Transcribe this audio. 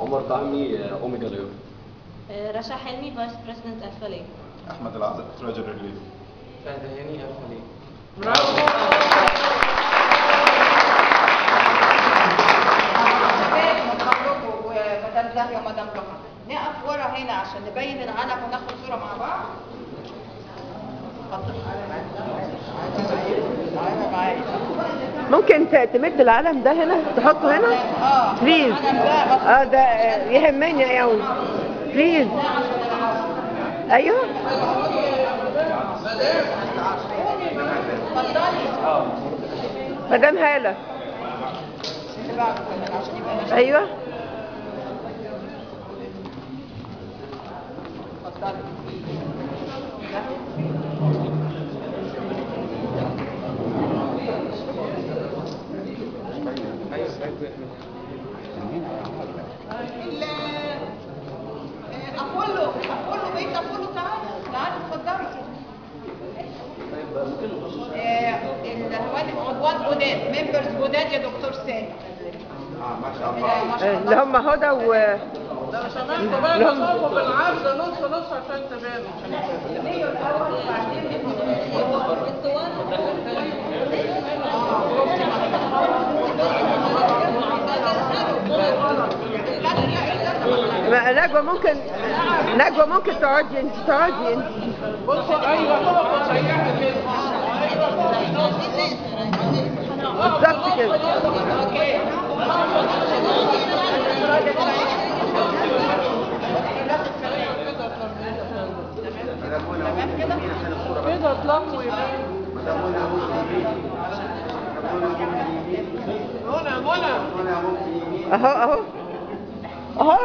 عمر فهمي آه، اوميجا ريو رشا حلمي فايس بريزيدنت الفا أحمد العزب تراجر ريليف فهد هاني الفا لكم ومدام نقف ورا هنا عشان نبين العلم وناخد صوره مع بعض اتفضل تعالى معايا ممكن تمد العلم ده هنا؟ تحطه هنا؟ please آه ده يهمني قوي بليز أيوه. مدام هالة. أيوه. اتفضلي آه، أبولو أبولو بيت أبولو تعالى تعالى اتفضلي آه، الهوان عضوات جداد ممبرز جداد يا دكتور سامي آه ما شاء آه، الله آه، اللي هم هدى و لو سمحتوا بقى تصوروا بالعرض نص نص عشان تبانوا ما- نجوى ممكن نجوى ممكن تقعدي انت تقعدي انت. بصوا أيوه كده بالظبط كده. كده اطلقوا منى اهو. اهو.